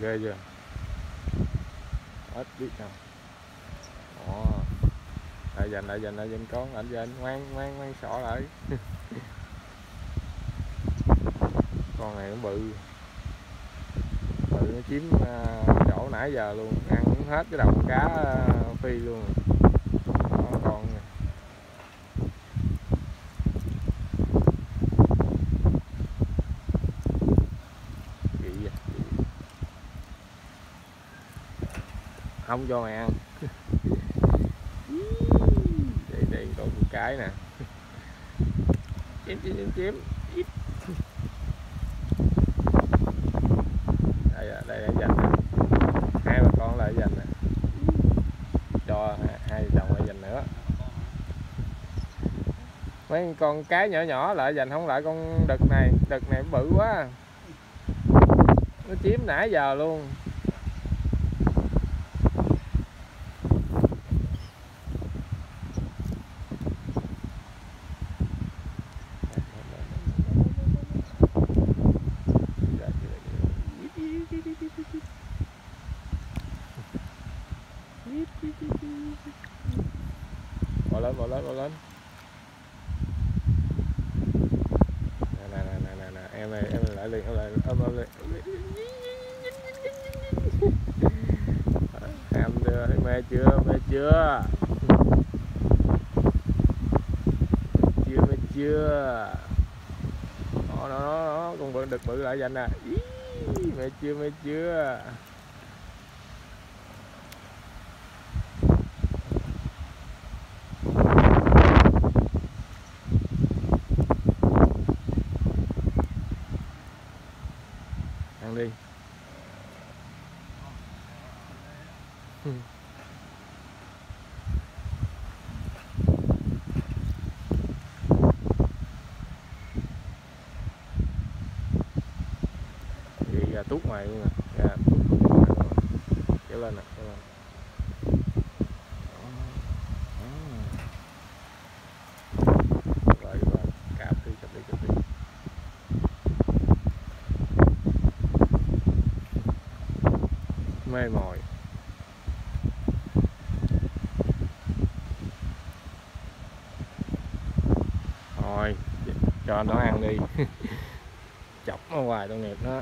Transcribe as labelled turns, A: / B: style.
A: ghê chưa? Ít biết nào đó lại dành lại dành lại dành con ảnh dành. Ngoan ngoan ngoan sọ lại. Con này cũng bự. Bự nó chiếm à, chỗ nãy giờ luôn. Ăn hết cái đầu cá à, phi luôn Đó, con này. Kỳ vậy, kỳ vậy không cho mày ăn. Đây đây một cái nè. Chém chém chém chém. Đây đây để dành nè. Hai bà con lại dành nè. Cho hai- vợ chồng lại dành nữa. Mấy con cái nhỏ nhỏ lại dành không lại con đực này. Đực này bự quá. Nó chiếm nãy giờ luôn bỏ lên bỏ lên bỏ lên. Nè nè nè nè nè nè em này em này lại liền, em lại ôm ôm liền. Em chưa thấy mê chưa mê chưa? Chưa, mê chưa? Nó nó nó con bự đực bự lại dành nè. Mê chưa mê chưa? Ăn đi. Đi ra tuốt ngoài luôn nè. Gà tuốt ngoài luôn. Nè. kéo lên nè kéo lên Đó. Đó. rồi rồi cạp đi cạp đi cạp đi mê mỏi thôi cho nó ăn đi. Chọc nó hoài tội nghiệp nó